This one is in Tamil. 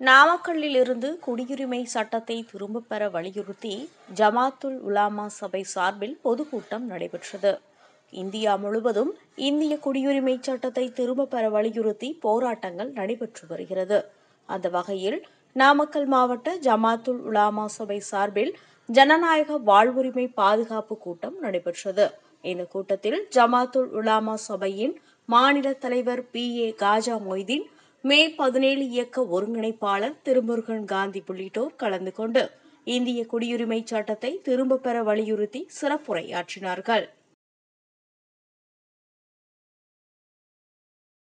நாமக்கல்லில் இருந்து குடியுரிமை சட்டத்தை திரும்பப் பெற வலியுறுத்தி ஜமாத்துல் உலாமா சபை சார்பில் பொதுக்கூட்டம் நடைபெற்றது. இந்தியா முழுவதும் இந்திய குடியுரிமை சட்டத்தை திரும்பப் பெற வலியுறுத்தி போராட்டங்கள் நடைபெற்று வருகிறது. அந்த வகையில் நாமக்கல் மாவட்ட ஜமாத்துல் உலாமா சபை சார்பில் ஜனநாயக வாழ்வுரிமை பாதுகாப்பு கூட்டம் நடைபெற்றது. இந்த கூட்டத்தில் ஜமாத்துல் உலாமா சபையின் மாநில தலைவர் பி ஏ காஜா மொய்தீன் மே பதினேழு இயக்க ஒருங்கிணைப்பாளர் திருமுருகன் காந்தி உள்ளிட்டோர் கலந்து கொண்டு இந்திய குடியுரிமை சட்டத்தை திரும்பப் பெற வலியுறுத்தி சிறப்புரையாற்றினார்கள்.